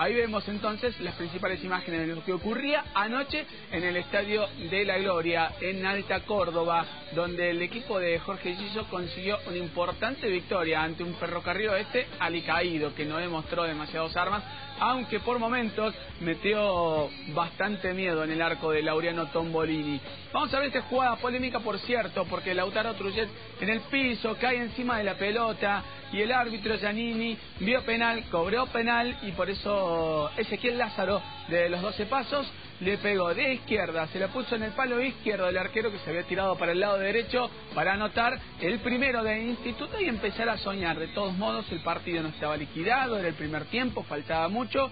Ahí vemos entonces las principales imágenes de lo que ocurría anoche en el Estadio de la Gloria, en Alta Córdoba, donde el equipo de Jorge Giso consiguió una importante victoria ante un ferrocarril oeste alicaído, que no demostró demasiadas armas, aunque por momentos metió bastante miedo en el arco de Laureano Tombolini. Vamos a ver esta jugada polémica, por cierto, porque Lautaro Trujet en el piso cae encima de la pelota y el árbitro Giannini vio penal, cobró penal y por eso Ezequiel Lázaro de los 12 pasos le pegó de izquierda, se le puso en el palo izquierdo del arquero que se había tirado para el lado derecho para anotar el primero de instituto y empezar a soñar. De todos modos, el partido no estaba liquidado, era el primer tiempo, faltaba mucho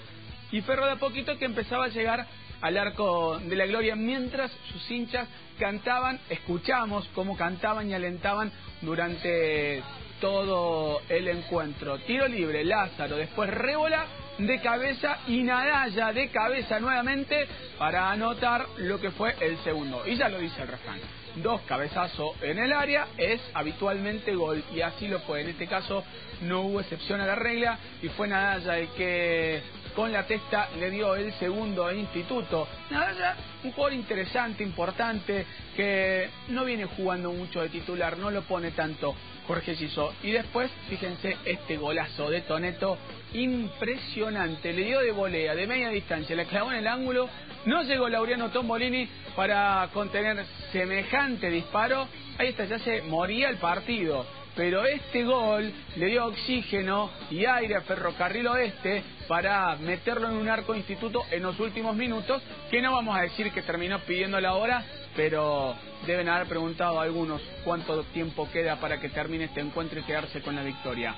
y Ferro de a poquito que empezaba a llegar al arco de la gloria mientras sus hinchas cantaban, escuchamos cómo cantaban y alentaban durante todo el encuentro. Tiro libre, Lázaro, después Rébola de cabeza y Nadalla de cabeza nuevamente para anotar lo que fue el segundo. Y ya lo dice el refrán. Dos cabezazos en el área es habitualmente gol y así lo fue. En este caso no hubo excepción a la regla y fue Nadalla el que con la testa le dio el segundo instituto. Nadalla, un jugador interesante, importante, que no viene jugando mucho de titular, no lo pone tanto Jorge Cisó. Y después, fíjense, este golazo de Toneto, impresionante, le dio de volea, de media distancia, le clavó en el ángulo, no llegó Laureano Tombolini para contener semejante disparo, ahí está, ya se moría el partido pero este gol le dio oxígeno y aire a Ferrocarril Oeste para meterlo en un arco instituto en los últimos minutos, que no vamos a decir que terminó pidiendo la hora, pero deben haber preguntado a algunos cuánto tiempo queda para que termine este encuentro y quedarse con la victoria.